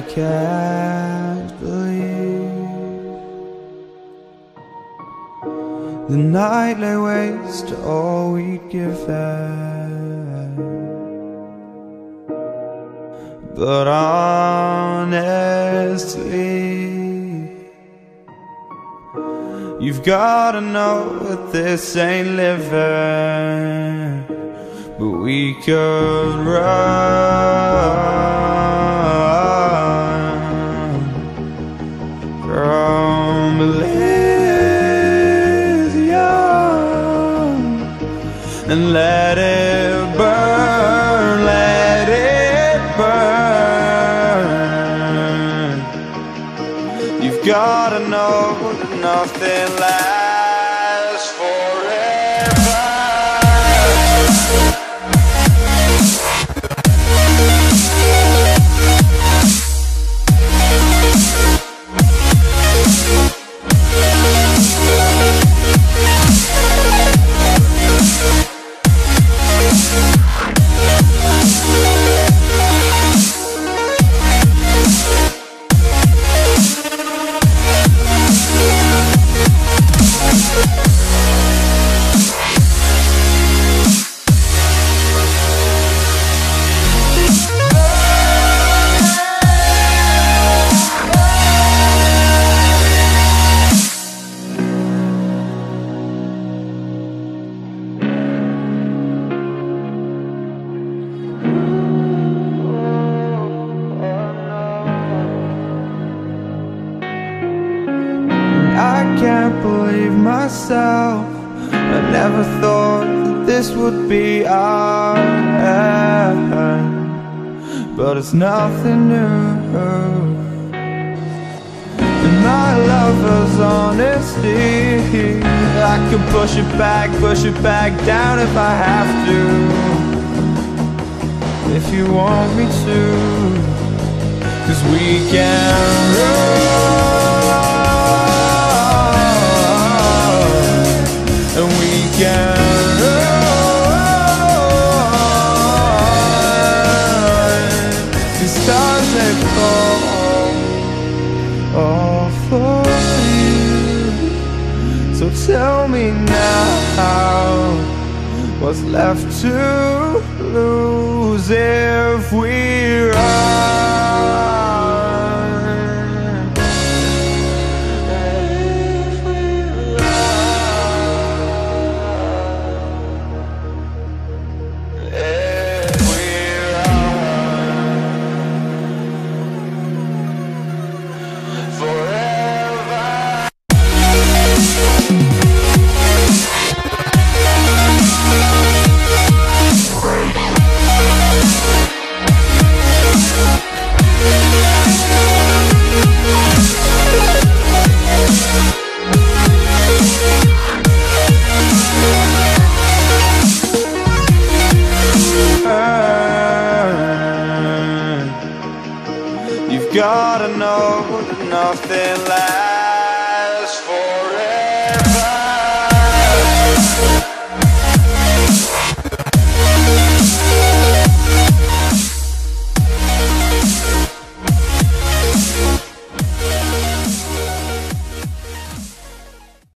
can't believe The night lay waste to all we'd given But honestly You've gotta know that this ain't living But we could run And let it burn, let it burn. You've gotta know that nothing lasts forever can't believe myself. I never thought this would be our end. But it's nothing new. And my lover's honesty I can push it back, push it back down if I have to. If you want me to Cause we can run All for you. So tell me now What's left to lose if we run got to know that nothing lasts forever.